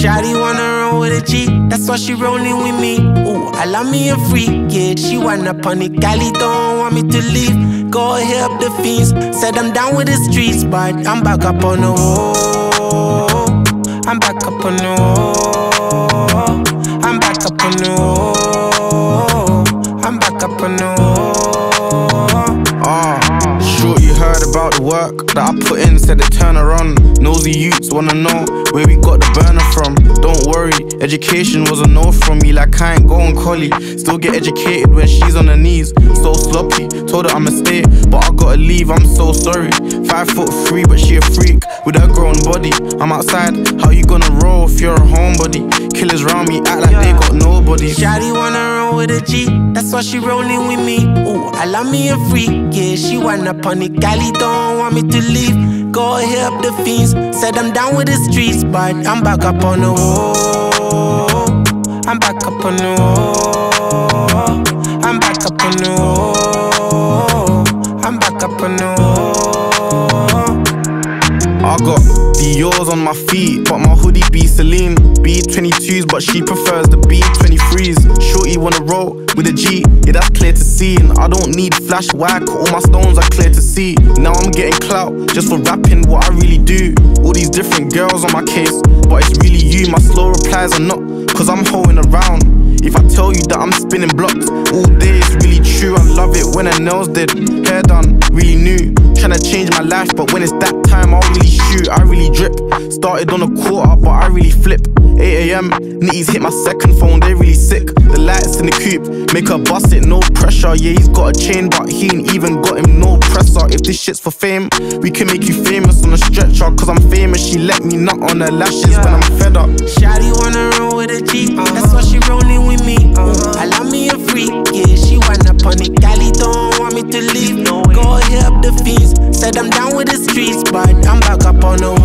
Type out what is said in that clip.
Shawty wanna roll with a G, that's why she rolling with me. Ooh, I love me a freak, yeah. She on it, galley don't want me to leave. Go up the fiends, said I'm down with the streets, but I'm back up on the wall. I'm back up on the wall. I'm back up on the wall. I'm back up on the wall. You heard about the work that I put in, said it turn around. Nosy youths wanna know where we got the burner from. Don't worry, education was a no from me, like I ain't going collie. Still get educated when she's on her knees. So sloppy, told her I'ma stay, but I gotta leave, I'm so sorry. Five foot three, but she a freak with her grown body. I'm outside, how you gonna roll if you're a homebody? Killers round me act like they got nobody. Shawty wanna with a G, that's why she rolling with me. Ooh, I love me a freak, yeah. She on it, galley don't want me to leave. Go help the fiends, said I'm down with the streets, but I'm back up on the wall. I'm back up on the wall. I'm back up on the wall. I'm back up on the wall. I got Dior's on my feet, but my hoodie be Celine. B22s, but she prefers the B23s. Shorty wanna roll with a G, yeah, that's clear to see. And I don't need flash whack, all my stones are clear to see. Now I'm getting clout just for rapping what I really do. All these different girls on my case, but it's really you. My slow replies are not, cause I'm hoeing around. If I tell you that I'm spinning blocks all day, it's really true. I love it when her nails did, hair done, really new. Tryna change my life, but when it's that time, I'll really shoot. Started on a quarter, but I really flip. 8am, nitties hit my second phone, they really sick. The lights in the coupe make her bust it, no pressure. Yeah, he's got a chain, but he ain't even got him no presser. If this shit's for fame, we can make you famous on a stretcher. Cause I'm famous, she let me nut on her lashes yeah. when I'm fed up. Shotty wanna roll with a G, uh -huh. that's why she rolling with me. Uh -huh. Me a freak, yeah, she wind up on it. Gally don't want me to leave, no way. Go help up the fiends, said I'm down with the streets, but I'm back up on the